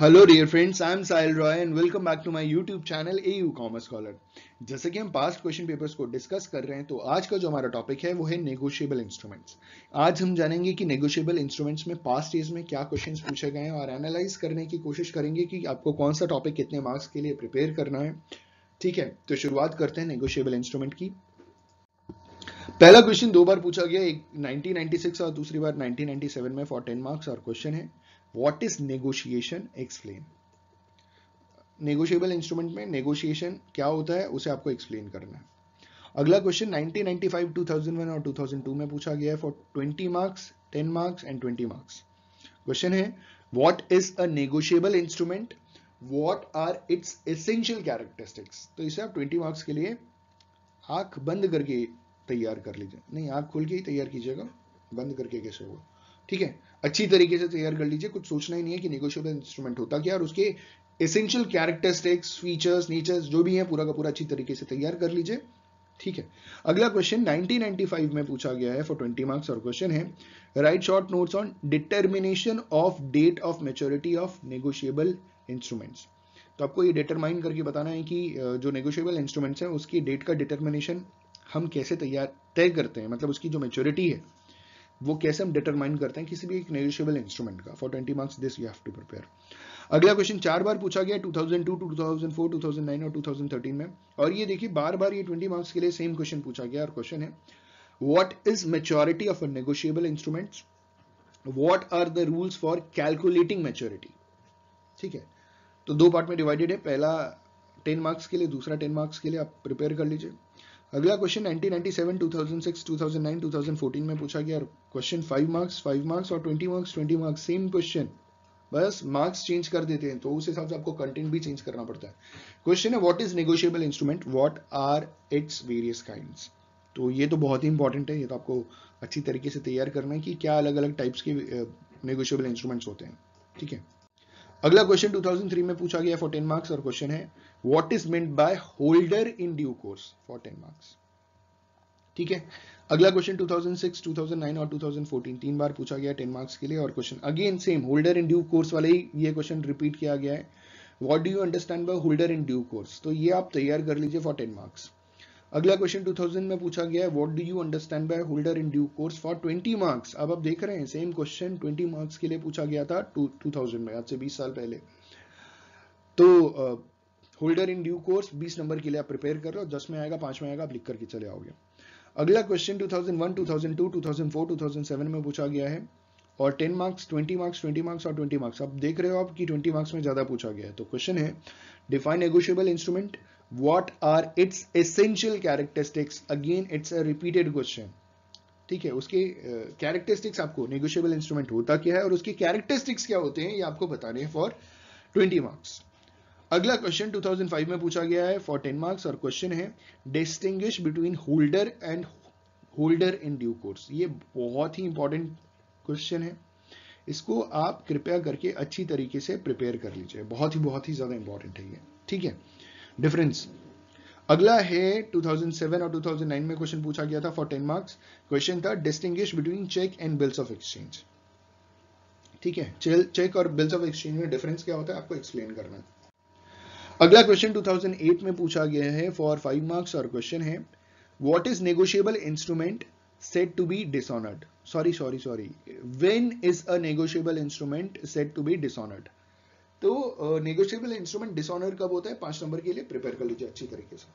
Hello dear friends I am Sahil Roy and welcome back to my YouTube channel A U commerce scholar जैसे कि हम past question papers को discuss कर रहे हैं तो आज का जो हमारा टॉपिक है, वो है नेगोशिएबल इंस्ट्रूमेंट्स आज हम जानेंगे कि नेगोशिएबल इंस्ट्रूमेंट्स में पास्ट ईयर्स में क्या क्वेश्चंस पूछे गए हैं और एनालाइज करने की कोशिश करेंगे कि आपको कौन सा टॉपिक कितने मार्क्स के लिए प्रिपेयर करना है। ठीक है तो शुरुआत करते हैं नेगोशिएबल इंस्ट्रूमेंट की। पहला क्वेश्चन दो बार पूछा गया, एक 1996 और दूसरी बार 1997 में फॉर 10 मार्क्स और क्वेश्चन है। What is negotiation explain negotiable instrument में नेगोशिएशन क्या होता है, उसे आपको एक्सप्लेन करना है। अगला क्वेश्चन 1995 2001 और 2002 में पूछा गया है for 20 marks 10 marks and 20 marks question है what is a negotiable instrument what are its essential characteristics तो इसे आप 20 मार्क्स के लिए आँख बंद करके तैयार कर लीजिए। नहीं, आँख खोल के ही तैयार कीजिएगा, बंद करके कैसे होगा? ठीक है? अच्छी तरीके से तैयार कर लीजिए, कुछ सोचना ही नहीं है कि नेगोशिएबल इंस्ट्रूमेंट होता क्या, और उसके एसेंशियल कैरेक्टरिस्टिक्स फीचर्स नेचर्स जो भी है, पूरा का पूरा अच्छी तरीके से तैयार कर लीजिए। ठीक है? अगला क्वेश्चन 1995 में पूछा गया है फॉर 20 मार्क्स और क्वेश्चन है write short notes on determination of date of maturity of negotiable instruments तो आपको ये डिटरमाइन करके बताना है कि जो नेगोशिएबल इंस्ट्रूमेंट्स हैं, उसकी डेट का डिटर्मिनेशन हम कैसे तैयार, तय करते हैं? मतलब उसकी जो मेच्योरिटी है वो कैसे हम डिटरमाइन करते हैं किसी भी एक नेगोशिएबल इंस्ट्रूमेंट का? For 20 marks this you have to prepare अगला क्वेश्चन चार बार पूछा गया 2002 2004 2009 और 2013 में। और ये देखिए बार बार ये 20 मार्क्स के लिए सेम क्वेश्चन पूछा गया और क्वेश्चन है। What is maturity of a negotiable instruments what are the rules for calculating maturity ठीक है? तो दो पार्ट में डिवाइडेड है। पहला 10 मार्क्स के लिए, दूसरा 10 मार्क्स के लिए आप प्रिपेयर कर लीजिए। अगला क्वेश्चन 1997, 2006, 2009, 2014 में पूछा गया। क्वेश्चन 5 मार्क्स 5 मार्क्स और 20 मार्क्स 20 मार्क्स सेम क्वेश्चन बस मार्क्स चेंज कर देते हैं तो उस हिसाब से आपको कंटेंट भी चेंज करना पड़ता है। क्वेश्चन है what is negotiable instrument what are its various kinds तो ये तो बहुत ही इंपॉर्टेंट है ये तो आपको अच्छी तरीके से तैयार करना है कि क्या अलग अलग टाइप्स के नेगोशिएबल इंस्ट्रूमेंट्स होते हैं। ठीक है? अगला क्वेश्चन 2003 में पूछा गया फॉर 10 मार्क्स और क्वेश्चन है what is meant by holder in due course for 10 marks ठीक है? अगला क्वेश्चन 2006 2009 और 2014 तीन बार पूछा गया 10 मार्क्स के लिए और question again same holder in due course वाले ही ये क्वेश्चन रिपीट किया गया है। What do you understand by holder in due course तो ये आप तैयार कर लीजिए फॉर 10 मार्क्स अगला क्वेश्चन 2000 में पूछा गया है what do you understand by holder in due course for 20 marks अब आप देख रहे हैं सेम क्वेश्चन 20 मार्क्स के लिए पूछा गया था 2000 में, आज से 20 साल पहले। तो holder in due course 20 number के लिए आप प्रिपेयर कर रहे हो 10 में आएगा 5 में आएगा, आप लिख करके चले आओगे। अगला क्वेश्चन 2001 2002 2004 2007 में पूछा गया है, और 10 मार्क्स 20 मार्क्स 20 मार्क्स और 20 मार्क्स अब देख रहे हो आप कि 20 मार्क्स में ज़्यादा पूछा गया है। तो क्वेश्चन है define negotiable instrument what are its essential characteristics? Again it's a repeated question. ठीक है उसके कैरेक्टरिस्टिक्स uh, आपको नेगोशिएबल इंस्ट्रूमेंट होता क्या है और उसके कैरेक्टरिस्टिक्स क्या होते हैं ये आपको बताने हैं फॉर 20 मार्क्स अगला क्वेश्चन 2005 में पूछा गया है फॉर 10 मार्क्स और क्वेश्चन है distinguish between holder and holder in due course ये बहुत ही इंपॉर्टेंट क्वेश्चन है। इसको आप कृपया करके अच्छी तरीके से प्रिपेयर कर लीजिए। बहुत ही बहुत ही ज़्यादा इंपॉर्टेंट है ये। ठीक है? डिफरेंस अगला है 2007 और 2009 में क्वेश्चन पूछा गया था फॉर 10 मार्क्स क्वेश्चन था distinguish between cheque and bills of exchange ठीक है? चेक और बिल्स ऑफ़ एक्सचेंज में डिफरेंस क्या होता है? आपको एक्सप्लेन करना है। अगला क्वेश्चन 2008 में पूछा गया है फॉर फाइव मार्क्स और क्वेश्चन है what is negotiable instrument said to be dishonored? Sorry sorry sorry. When is a negotiable instrument said to be dishonored? तो नेगोशिएबल इंस्ट्रूमेंट डिसऑनर कब होता है? पाँच नंबर के लिए प्रिपेयर कर लीजिए अच्छी तरीके से।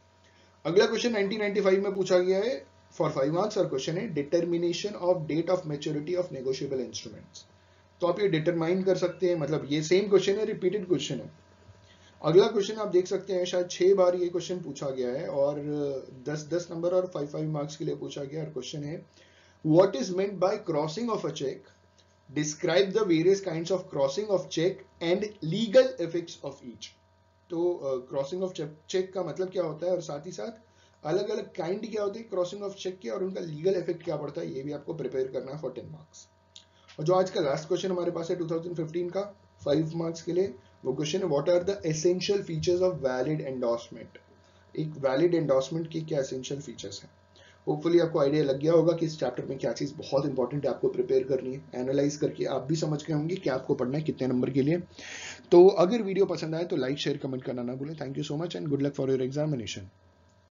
अगला क्वेश्चन 1995 में पूछा गया है। फॉर फाइव मार्क्स और क्वेश्चन है determination of date of maturity of negotiable instruments तो आप ये डिटरमाइन कर सकते हैं मतलब ये सेम क्वेश्चन है रिपीटेड क्वेश्चन है। अगला क्वेश्चन आप देख सकते हैं, शायद छह बार ये क्वेश्चन पूछा गया है, और दस दस नंबर और फाइव फाइव मार्क्स के लिए पूछा गया और क्वेश्चन है what is meant by crossing of a cheque describe the various kinds of crossing of check and legal effects of each. तो क्रॉसिंग ऑफ़ चेक का मतलब क्या होता है? और साथ ही साथ अलग अलग काइंड क्या होते हैं क्रॉसिंग ऑफ़ चेक के और उनका लीगल इफ़ेक्ट क्या पड़ता है? ये भी आपको प्रिपेयर करना है फॉर टेन मार्क्स और जो आज का लास्ट क्वेश्चन हमारे पास है 2015 का फाइव मार्क्स के लिए, वो क्वेश्चन है what are the essential features of valid endorsement एक वैलिड एंडोर्समेंट के क्या एसेंशियल फीचर्स हैं? होपफुली आपको आइडिया लग गया होगा कि इस चैप्टर में क्या चीज़ बहुत इंपॉर्टेंट है आपको प्रिपेयर करनी है एनालाइज करके आप भी समझ गए होंगे कि आपको पढ़ना है कितने नंबर के लिए। तो अगर वीडियो पसंद आए तो लाइक शेयर कमेंट करना ना भूलें। Thank you so much and good luck for your examination